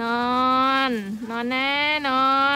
นอน นอนแน่นอน